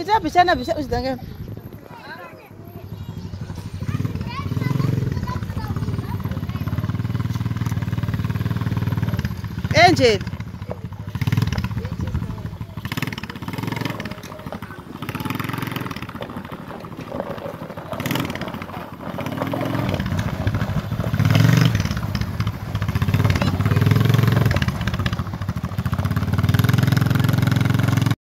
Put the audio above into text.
itapishana bisha usidanganye Angel